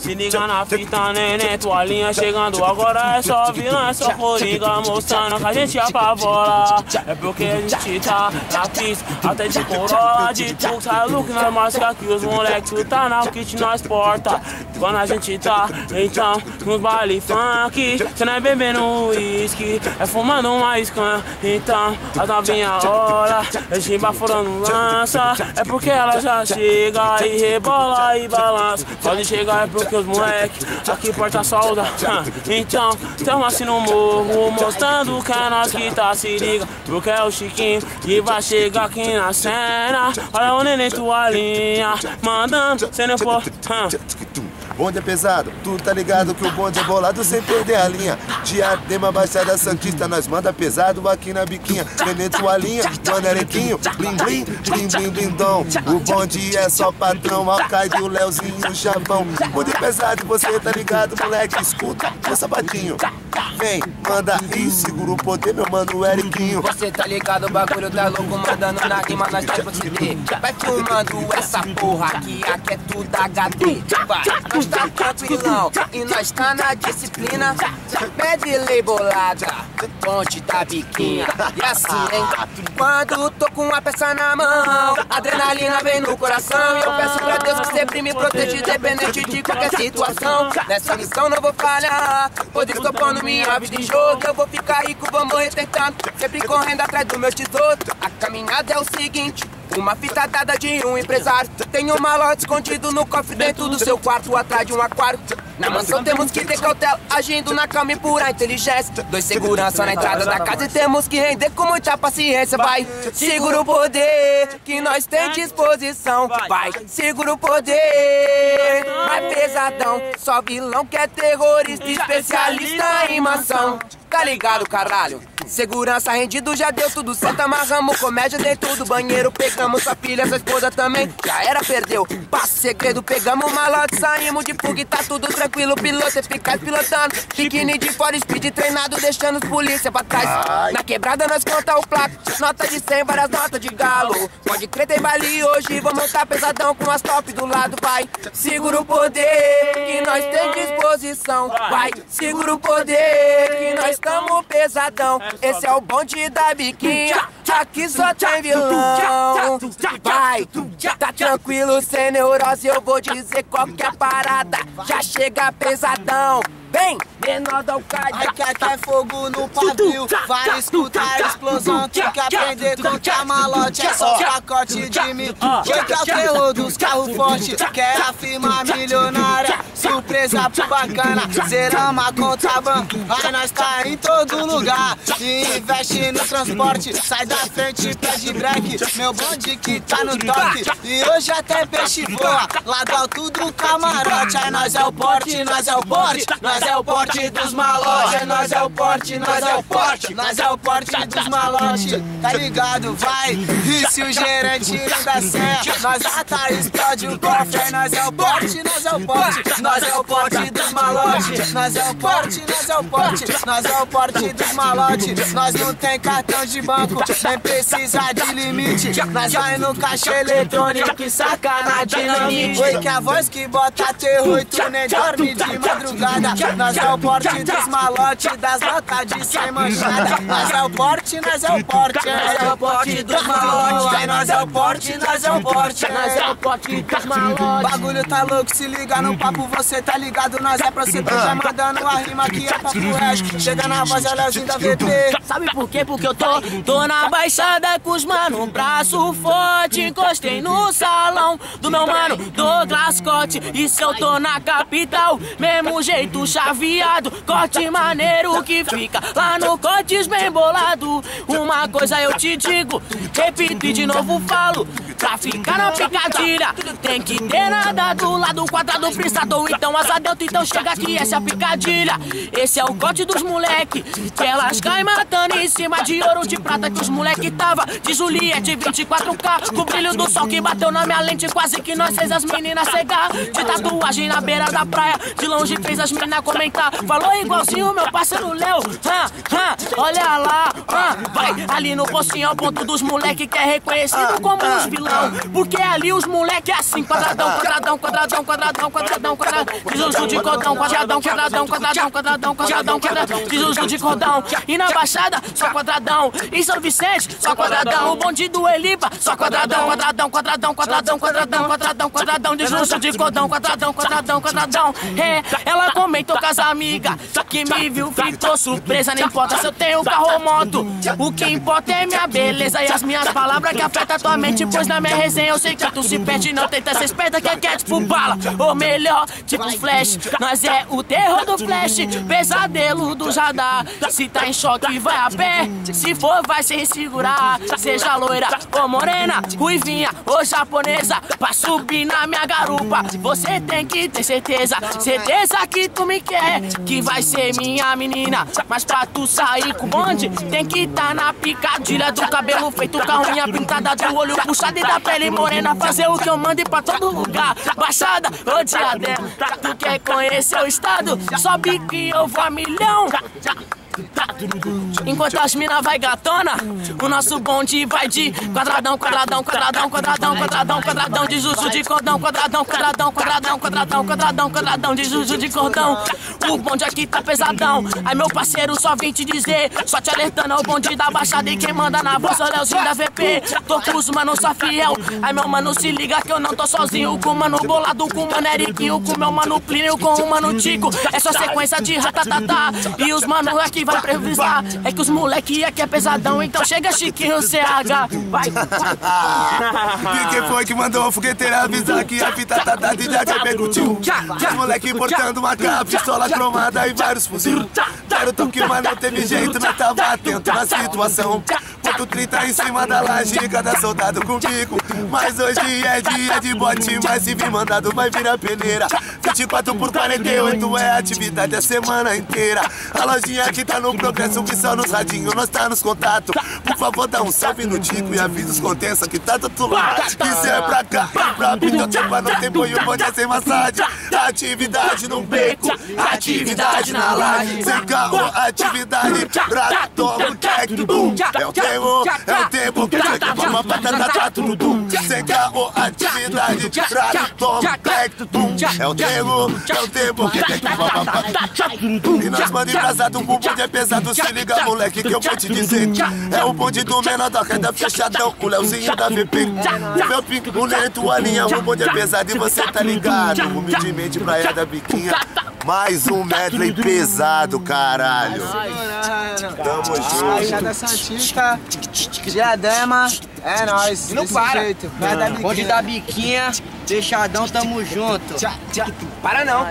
Se liga na fita, neném, toalhinha chegando. Agora é só vilã, é só coringa Mostrando que a gente apavora. É porque a gente tá na pista Até de corolla, de tu Sai look na máscara que os moleques tá na kit, nós porta Quando a gente tá, então Nos baile funk. Cê não é bebendo uísque É fumando uma scan. Então, as novinha olha É chimba furando lança. É porque ela já chega E rebola e balança. Pode chegar é porque os moleque aqui porta solda. Então, tamo assim no morro, mostrando que é nós que tá se liga. Porque é o Chiquinho que vai chegar aqui na cena. Olha o neném tua linha, mandando, cê não pode. Bonde é pesado, tu tá ligado que o bonde é bolado sem perder a linha. Diadema, Baixada Santista, nós manda pesado aqui na biquinha. Neném tua linha, manerequinho, blim blim, blim blim blindom. O bonde é só patrão, Alcaide, o Leozinho, o Chavão. Bonde é pesado, você tá ligado, moleque, escuta o sapatinho. Vem, manda aí, segura o poder, meu mano Eriquinho. Você tá ligado, o bagulho tá louco, mandando na rima, nós tá pra CD. Vai filmando essa porra aqui, aqui é tudo HD. Vai, nós tá tranquilão e nós tá na disciplina. Pede lei bolada, ponte da biquinha. E assim, hein? Quando tô com a peça na mão, adrenalina vem no coração. E eu peço pra Deus que sempre me proteja, independente de qualquer situação. Nessa missão não vou falhar, poder estou pondo minha vida em jogo. Eu vou ficar rico, vou morrer tentando, sempre correndo atrás do meu tesouro. A caminhada é o seguinte. Uma fita dada de um empresário. Tem um malote escondido no cofre dentro do seu quarto, atrás de um aquário. Na mansão temos que ter cautela, agindo na calma e pura inteligência. Dois segurança na entrada da casa e temos que render com muita paciência. Vai, segura o poder que nós tem disposição. Vai, segura o poder, vai pesadão. Só vilão que é terrorista, especialista em mansão. Tá ligado, caralho? Segurança rendido, já deu tudo certo. Amarramos comédia dentro do banheiro. Pegamos sua filha, sua esposa também. Já era, perdeu. Passo segredo, pegamos o malote, saímos de fuga e tá tudo tranquilo. Piloto eficaz pilotando. Biquíni de fora, speed treinado, deixando os polícia pra trás. Na quebrada nós conta o placo. Nota de 100, várias notas de galo. Pode crer, tem baile hoje. Vou montar pesadão com as top do lado, vai. Segura o poder que nós tem disposição. Vai, segura o poder que nós tamo pesadão. Esse é o bonde da biquinha. Aqui só tem vilão. Vai, tá tranquilo, sem neurose. Eu vou dizer qualquer parada. Já chega pesadão. Vem, menor da Alcade. Ai, quer cai fogo no pavio. Vai escutar a explosão. Tem que aprender com que a malote é só pacote de mim. Quem que é o terror dos carros fortes? Quer a firma milionária. Surpresa pro bacana. Zerama conta banco. Ai, nós tá em todo lugar. E investe no transporte. Sai da frente, pede break. Meu bonde que tá no toque. E hoje até peixe voa. Lá do alto do camarote. Ai, nós é o porte, nós é o porte. Nós é o porte dos malotes, nós é o porte, nós é o porte, nós é o porte dos malotes, tá ligado? Vai! E se o gerente não dá certo, nós ata explode o cofre, nós é o porte, nós é o porte, nós é o porte dos malotes, nós é o porte, nós é o porte, nós é o porte dos malotes, nós não tem cartão de banco, nem precisa de limite, nós vai no caixa eletrônico e saca na dinamite. Oi, que a voz que bota terror e tu nem dorme de madrugada. Nós é o porte dos malotes, das notas de sem manchada. Nós é o porte, nós é o porte, nós é o porte dos malotes. Nós é o porte, nós é o porte, nós é o porte dos malotes. Bagulho tá louco, se liga no papo, você tá ligado. Nós é pra você já mandando a rima que é papo resto. Chega na voz, Leozinho da VP. Sabe por quê? Porque eu tô, tô na baixada com os mano, braço forte. Encostei no salão do meu mano Douglas Scott. E se eu tô na capital, mesmo jeito chaveado, corte maneiro que fica lá no cortes bem bolado. Uma coisa eu te digo, repito e de novo falo. Pra ficar na picadilha, tem que ter nada do lado quadrado prestado. Então asa delta, então chega aqui, essa é a picadilha. Esse é o corte dos moleque, que elas caem matando em cima de ouro de prata que os moleque tava. De Juliette 24K, com o brilho do sol que bateu na minha lente, quase que nós fez as meninas cegar. De tatuagem na beira da praia, de longe fez as meninas comentar. Falou igualzinho meu parceiro Léo. Ha, ha, olha lá, Ah, vai, ali no postinho é o ponto dos moleque que é reconhecido como os vilão. Porque ali os moleque é assim, quadradão, quadradão, quadradão, quadradão, quadradão, quadradão. Juju de cordão, quadradão, quadradão, quadradão, quadradão, quadradão, quadradão. Juju de cordão. E na Baixada, só quadradão. Em São Vicente, só quadradão. O bonde do Elipa, só quadradão, quadradão, quadradão, quadradão, quadradão, quadradão, quadradão. De Juju de cordão, quadradão, quadradão, quadradão. É, ela comentou com as amigas que me viu, ficou surpresa. Não importa se eu tenho carro ou moto. O que importa é minha beleza e as minhas palavras que afetam tua mente. Pois na minha resenha eu sei que tu se perde. Não tenta ser esperta que é, é tipo bala. Ou melhor, tipo flash. Nós é o terror do flash, pesadelo do radar. Se tá em choque, vai a pé. Se for, vai sem segurar. Seja loira ou morena, ruivinha ou japonesa. Pra subir na minha garupa, você tem que ter certeza. Certeza que tu me quer, que vai ser minha menina. Mas pra tu sair com bonde, tem que tá na picadilha do cabelo feito com a unha pintada do olho puxado e da pele morena. Fazer o que eu mando e pra todo lugar. Baixada ou diadema, tu quer conhecer o estado? Sobe que eu vou a milhão. Enquanto as mina vai gatona, o nosso bonde vai de quadradão, quadradão, quadradão, quadradão, quadradão, quadradão de juju de cordão, quadradão, quadradão, quadradão, quadradão, quadradão, quadradão de juju de cordão. O bonde aqui tá pesadão. Aí meu parceiro só vim te dizer, só te alertando o bonde da baixada e quem manda na voz é o Leozinho da VP. Tô os mano só fiel. Aí meu mano se liga que eu não tô sozinho com o mano bolado, com o mano Eriquinho, com meu mano Plínio, com o mano Tico. É só sequência de ratatatá. E os mano aqui vai previsar. É que os moleque aqui é pesadão, então chega Chiquinho CH. Vai. E quem foi que mandou a fogueteira avisar que a fita tá dada e já repercutiu? Os moleque portando uma capa, pistola cromada e vários fuzil. Garoto que mas não teve jeito, não tava atento na situação. Ponto 30 em cima da laje, cada soldado com bico. Mas hoje é dia de bote, mas se vir mandado vai virar peneira. 24 por 48 é atividade a semana inteira. A lojinha aqui tá no progresso, que só nos radinhos nós tá nos contatos. Por favor, dá um salve no Tico e avisa os contença que tá do outro lado. Isso é pra cá, e pra biblioteca não tem banho, bonde é sem massagem. Atividade no beco, atividade na laje. Sem carro, atividade pra toma, tec, bum. É o tempo, é o tempo que tem que uma batata tá tudo dum. Sem atividade pra toma, tec, bum. É o tempo, é o tempo que tem que uma batata tá tudo dum. E nós manda embrasado, um bonde é pesado, se liga moleque que eu vou te dizer. É o bonde do menor da renda fechadão, o Leozinho da VP. O meu pico, o Neto, a linha, o bonde é pesado e você tá ligado. Humildemente, praia da biquinha. Mais um medley pesado, caralho. Tamo junto. Baixada Santista, Diadema, é nóis. não para. Jeito. Vai dar da biquinha, fechadão, tamo junto. Para não.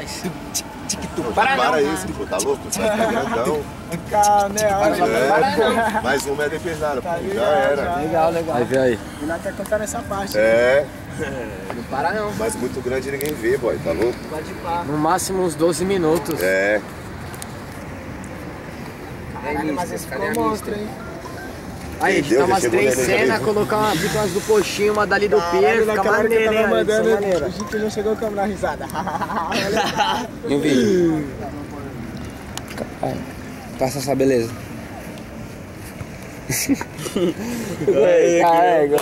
Para não. Para isso, pô, tá louco? Você vai ficar grandão. Calma, né? É, mais um medley pesado, pô. Já era. Legal, legal. Aí vê aí. E nós quer cantar nessa parte. É, Não para não. mas muito grande ninguém vê, boy, tá louco? Pode pá. No máximo uns 12 minutos. É. Caralho, mas esse ficou monstro, hein? Aí, a gente Entendeu? dá umas três já cenas, colocar uma, fica umas do coxinho, uma dali do Caralho, Pier, fica maneiro, tava mandando, é o Chico já chegou com a risada. E o vídeo? Passa essa beleza. Carrega,